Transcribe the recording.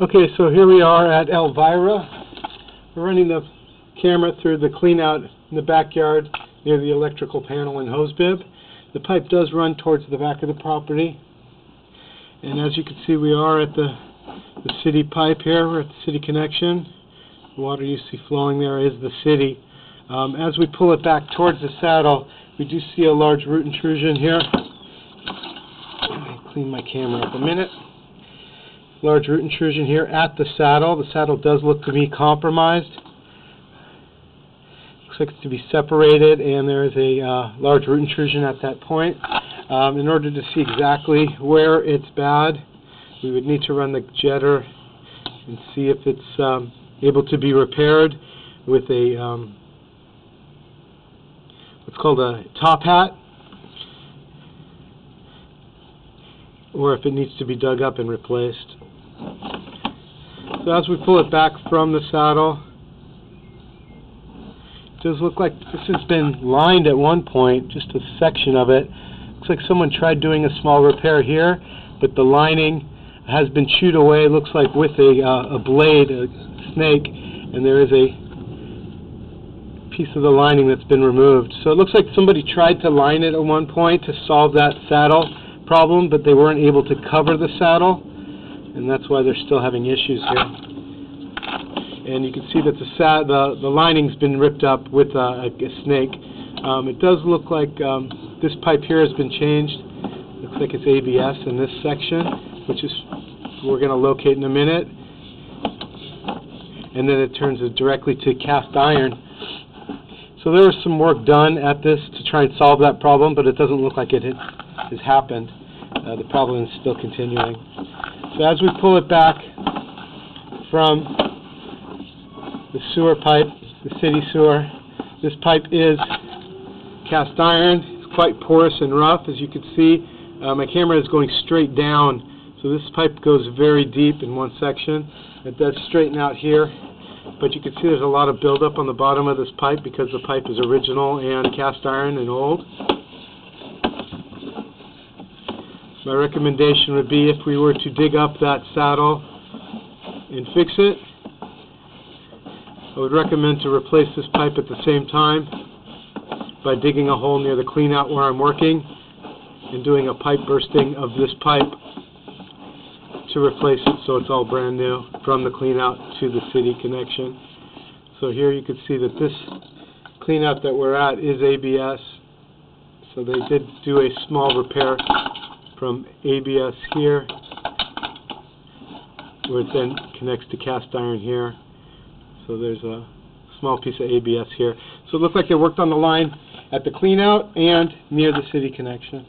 Okay, so here we are at Alvira. We're running the camera through the cleanout in the backyard near the electrical panel and hose bib. The pipe does run towards the back of the property. And as you can see, we are at the, the city pipe here. We're at the city connection. The water you see flowing there is the city. Um, as we pull it back towards the saddle, we do see a large root intrusion here. Let me clean my camera up a minute large root intrusion here at the saddle. The saddle does look to be compromised. Looks like it's to be separated, and there is a uh, large root intrusion at that point. Um, in order to see exactly where it's bad, we would need to run the jetter and see if it's um, able to be repaired with a um, what's called a top hat, or if it needs to be dug up and replaced. So as we pull it back from the saddle, it does look like this has been lined at one point, just a section of it. Looks like someone tried doing a small repair here, but the lining has been chewed away, looks like with a, uh, a blade, a snake, and there is a piece of the lining that's been removed. So it looks like somebody tried to line it at one point to solve that saddle problem, but they weren't able to cover the saddle and that's why they're still having issues here. And you can see that the sa the, the lining's been ripped up with uh, a, a snake. Um, it does look like um, this pipe here has been changed. Looks like it's ABS in this section, which is we're going to locate in a minute. And then it turns it directly to cast iron. So there was some work done at this to try and solve that problem, but it doesn't look like it has happened. Uh, the problem is still continuing. So as we pull it back from the sewer pipe, the city sewer, this pipe is cast iron. It's quite porous and rough, as you can see. Uh, my camera is going straight down, so this pipe goes very deep in one section. It does straighten out here, but you can see there's a lot of buildup on the bottom of this pipe because the pipe is original and cast iron and old. My recommendation would be if we were to dig up that saddle and fix it, I would recommend to replace this pipe at the same time by digging a hole near the cleanout where I'm working and doing a pipe bursting of this pipe to replace it so it's all brand new from the cleanout to the city connection. So here you can see that this cleanout that we're at is ABS. So they did do a small repair from ABS here, where it then connects to cast iron here. So there's a small piece of ABS here. So it looks like they worked on the line at the cleanout and near the city connection.